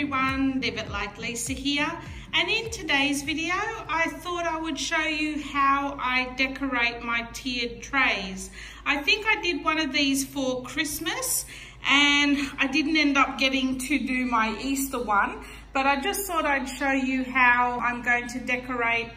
everyone, Live It Like Lisa here and in today's video I thought I would show you how I decorate my tiered trays. I think I did one of these for Christmas and I didn't end up getting to do my Easter one but I just thought I'd show you how I'm going to decorate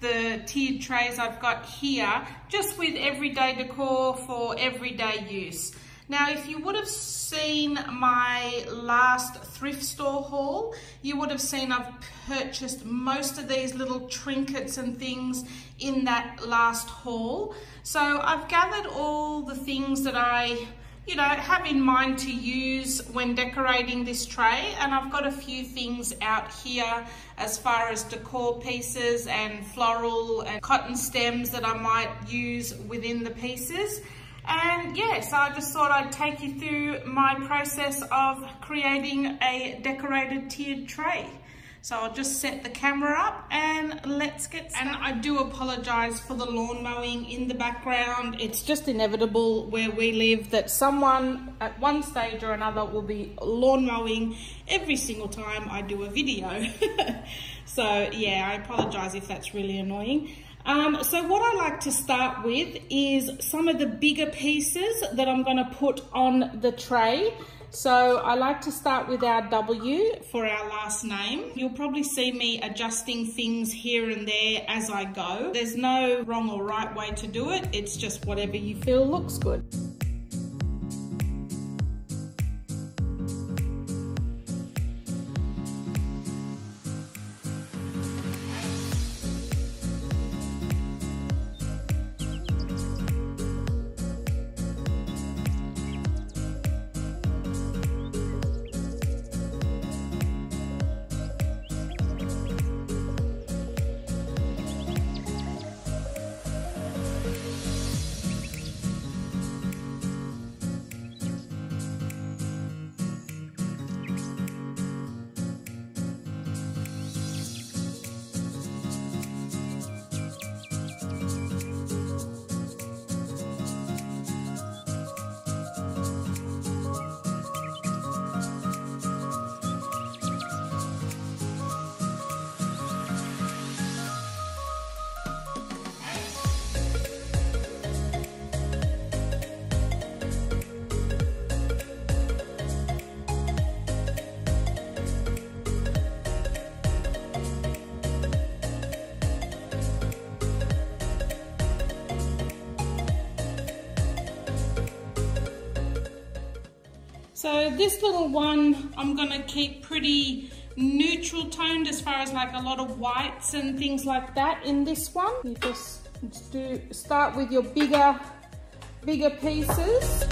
the tiered trays I've got here just with everyday decor for everyday use. Now, if you would have seen my last thrift store haul, you would have seen I've purchased most of these little trinkets and things in that last haul. So I've gathered all the things that I you know, have in mind to use when decorating this tray. And I've got a few things out here as far as decor pieces and floral and cotton stems that I might use within the pieces. And yeah, so I just thought I'd take you through my process of creating a decorated tiered tray. So I'll just set the camera up and let's get started. And I do apologize for the lawn mowing in the background. It's just inevitable where we live that someone at one stage or another will be lawn mowing every single time I do a video. so yeah, I apologize if that's really annoying. Um, so what I like to start with is some of the bigger pieces that I'm going to put on the tray. So I like to start with our W for our last name. You'll probably see me adjusting things here and there as I go. There's no wrong or right way to do it. It's just whatever you feel looks good. So this little one, I'm gonna keep pretty neutral toned as far as like a lot of whites and things like that in this one. You just do start with your bigger, bigger pieces.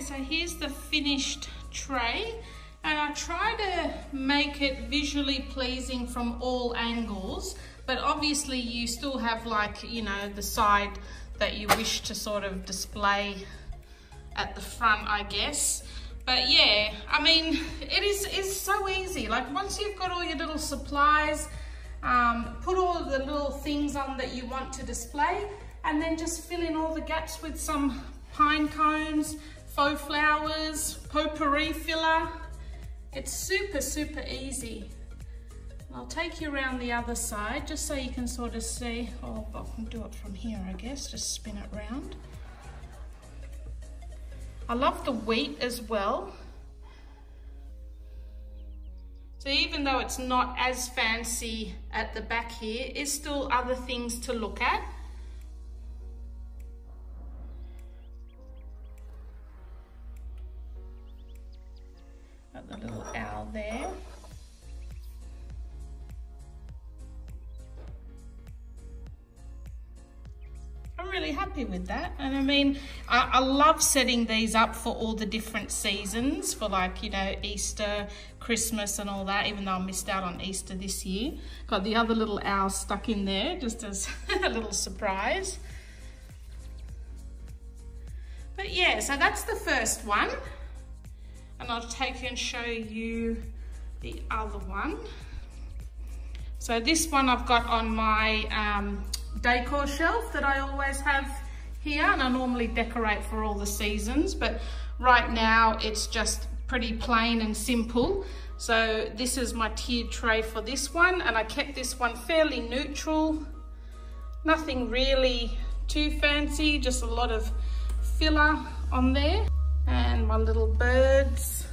So here's the finished tray. And I try to make it visually pleasing from all angles, but obviously you still have like, you know, the side that you wish to sort of display at the front, I guess. But yeah, I mean, it is it's so easy. Like once you've got all your little supplies, um, put all the little things on that you want to display, and then just fill in all the gaps with some pine cones, faux flowers, potpourri filler. It's super, super easy. I'll take you around the other side just so you can sort of see. Oh, I can do it from here, I guess. Just spin it round. I love the wheat as well. So even though it's not as fancy at the back here, it's still other things to look at. There. I'm really happy with that. And I mean, I, I, love setting these up for all the different seasons for like, you know, Easter, Christmas and all that, even though I missed out on Easter this year. Got the other little owl stuck in there just as a little surprise. But yeah, so that's the first one. And I'll take you and show you the other one. So this one I've got on my um, decor shelf that I always have here and I normally decorate for all the seasons but right now it's just pretty plain and simple. So this is my tiered tray for this one and I kept this one fairly neutral. Nothing really too fancy just a lot of filler on there and my little birds.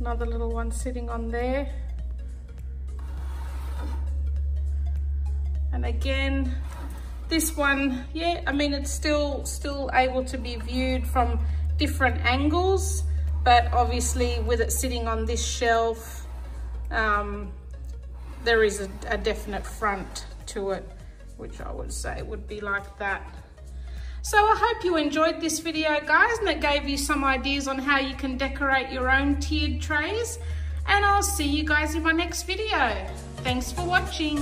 Another little one sitting on there. And again this one yeah I mean it's still still able to be viewed from different angles but obviously with it sitting on this shelf um, there is a, a definite front to it which I would say would be like that so I hope you enjoyed this video guys and it gave you some ideas on how you can decorate your own tiered trays and I'll see you guys in my next video. Thanks for watching.